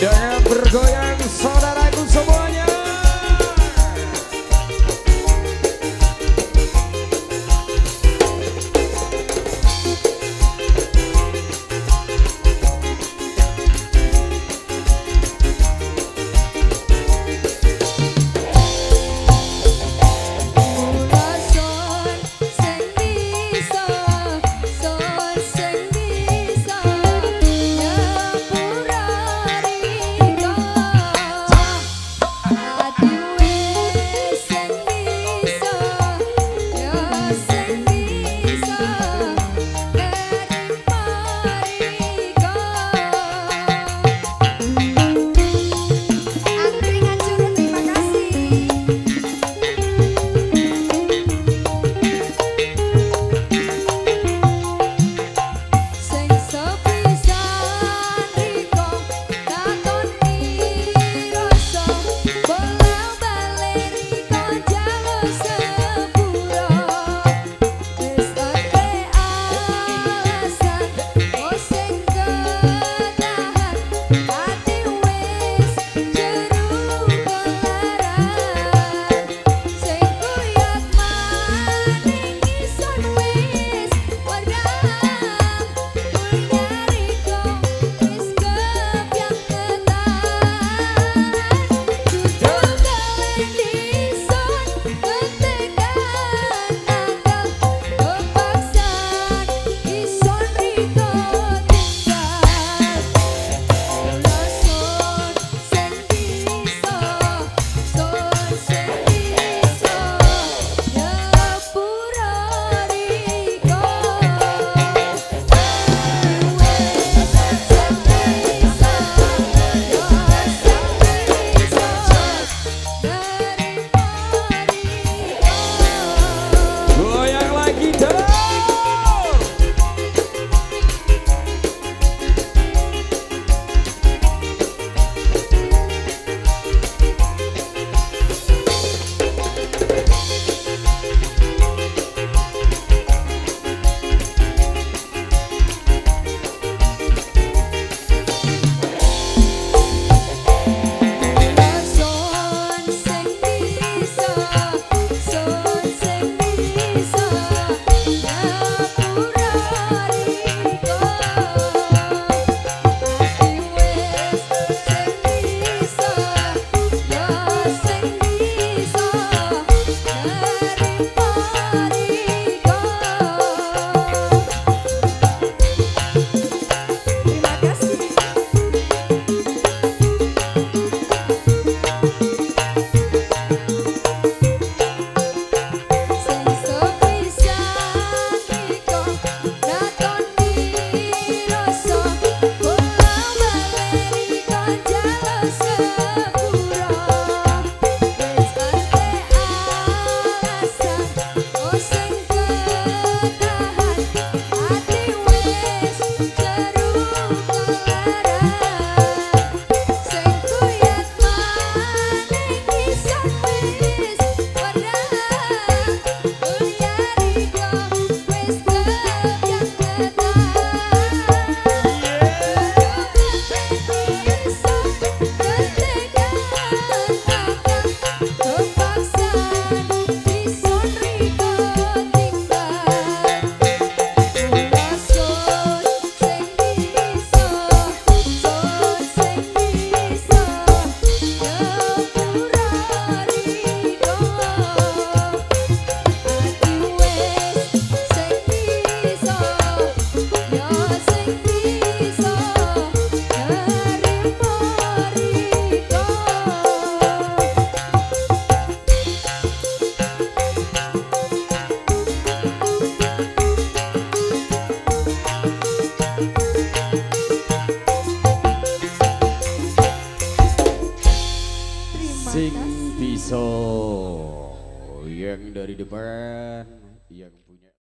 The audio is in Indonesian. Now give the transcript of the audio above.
Darner. Depan yang punya